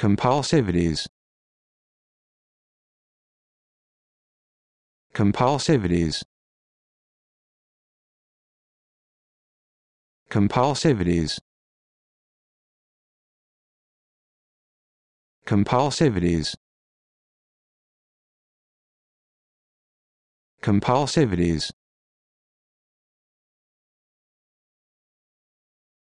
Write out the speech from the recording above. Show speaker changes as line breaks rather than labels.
compulsivities. Compulsivities. Compulsivities. Compulsivities. Compulsivities.